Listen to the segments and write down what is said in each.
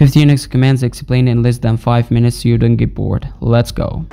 50 Unix commands explained in less than 5 minutes so you don't get bored. Let's go.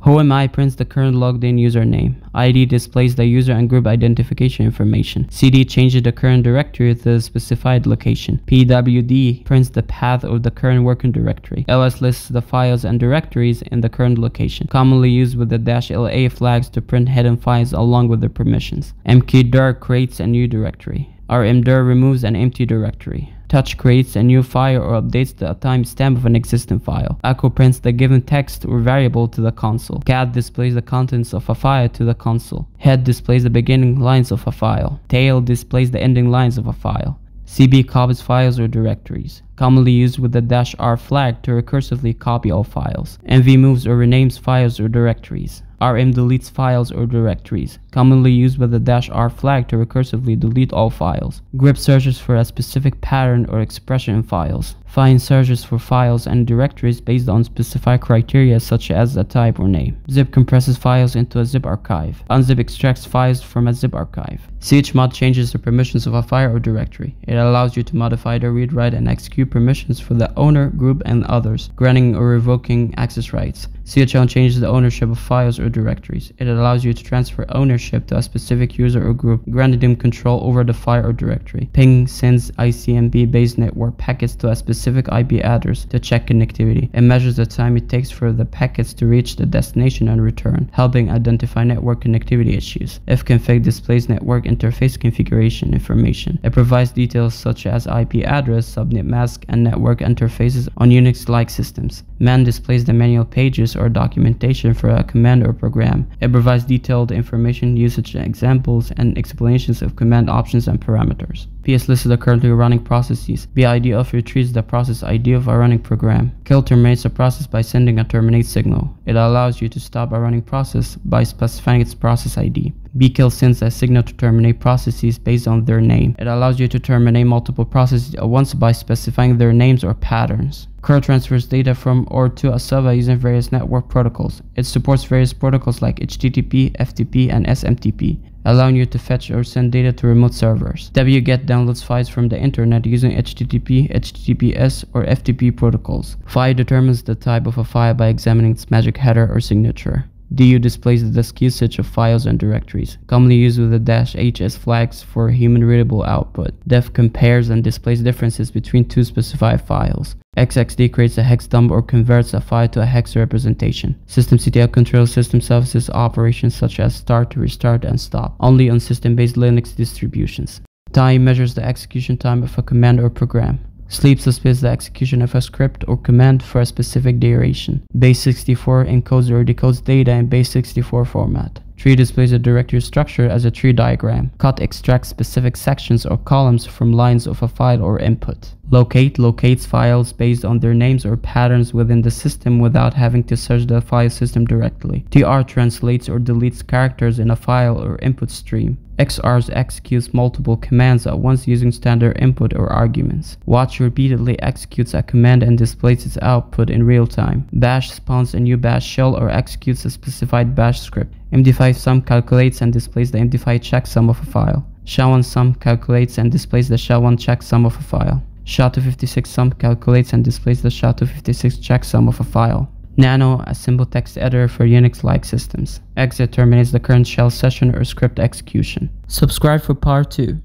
whoami prints the current logged in username. ID displays the user and group identification information. CD changes the current directory to the specified location. PWD prints the path of the current working directory. ls lists the files and directories in the current location, commonly used with the dash LA flags to print hidden files along with their permissions. mkdir creates a new directory. Rmdir removes an empty directory. Touch creates a new file or updates the timestamp of an existing file. Echo prints the given text or variable to the console. Cat displays the contents of a file to the console. Head displays the beginning lines of a file. Tail displays the ending lines of a file. cp copies files or directories, commonly used with the dash R flag to recursively copy all files. MV moves or renames files or directories. RM deletes files or directories, commonly used with the dash R flag to recursively delete all files. Grep searches for a specific pattern or expression in files. Find searches for files and directories based on specified criteria such as a type or name. Zip compresses files into a zip archive. Unzip extracts files from a zip archive. chmod changes the permissions of a file or directory. It allows you to modify the read, write, and execute permissions for the owner, group, and others, granting or revoking access rights. chown changes the ownership of files or directories. It allows you to transfer ownership to a specific user or group, granting them control over the file or directory. Ping sends ICMP-based network packets to a specific specific IP address to check connectivity. It measures the time it takes for the packets to reach the destination and return, helping identify network connectivity issues. Ifconfig displays network interface configuration information. It provides details such as IP address, subnet mask, and network interfaces on Unix-like systems. Man displays the manual pages or documentation for a command or program. It provides detailed information, usage examples, and explanations of command options and parameters. PS lists the currently running processes. pidof retrieves the process ID of a running program. Kill terminates a process by sending a terminate signal. It allows you to stop a running process by specifying its process ID. pkill sends a signal to terminate processes based on their name. It allows you to terminate multiple processes at once by specifying their names or patterns. Curl transfers data from or to a server using various network protocols. It supports various protocols like HTTP, FTP, and SMTP allowing you to fetch or send data to remote servers. wget downloads files from the internet using HTTP, HTTPS, or FTP protocols. File determines the type of a file by examining its magic header or signature. DU displays the disk usage of files and directories, commonly used with the dash HS flags for human readable output. diff compares and displays differences between two specified files. XXD creates a hex dump or converts a file to a hex representation. Systemctl controls system services operations such as start, restart, and stop, only on systemd-based Linux distributions. Time measures the execution time of a command or program. Sleep suspends the execution of a script or command for a specific duration. Base64 encodes or decodes data in Base64 format. Tree displays a directory structure as a tree diagram. Cut extracts specific sections or columns from lines of a file or input. Locate locates files based on their names or patterns within the system without having to search the file system directly. TR translates or deletes characters in a file or input stream. xargs executes multiple commands at once using standard input or arguments. Watch repeatedly executes a command and displays its output in real time. Bash spawns a new bash shell or executes a specified bash script. MD5 sum calculates and displays the MD5 checksum of a file. SHA-1 sum calculates and displays the SHA-1 checksum of a file. SHA-256 sum calculates and displays the SHA-256 checksum of a file. Nano, a simple text editor for Unix-like systems. Exit terminates the current shell session or script execution. Subscribe for part 2.